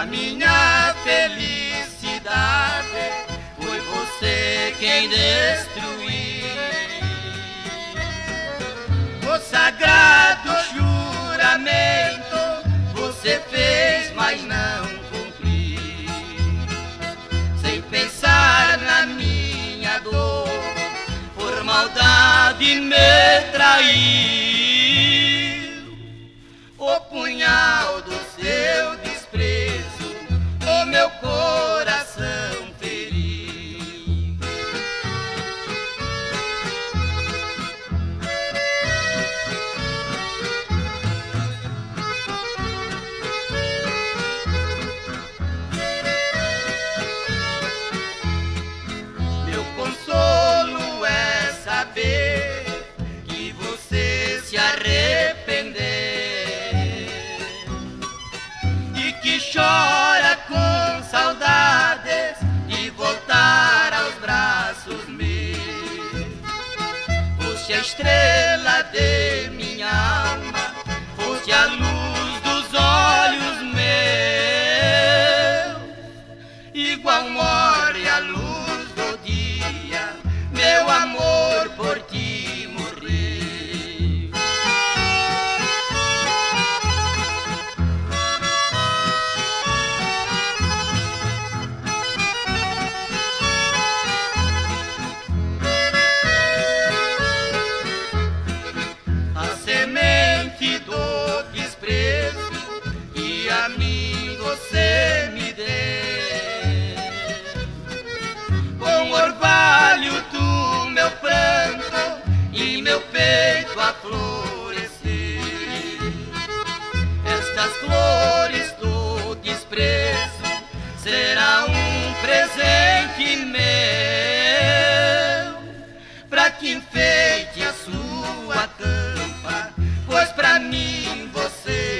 A minha felicidade foi você quem destruiu. O sagrado juramento você fez, mas não cumpriu. Sem pensar na minha dor, por maldade me traiu. O punhal chora com saudades de voltar aos braços meus. Foste a estrela de minha alma, foste a luz as flores do desprezo será um presente meu. Para que enfeite a sua tampa, pois para mim você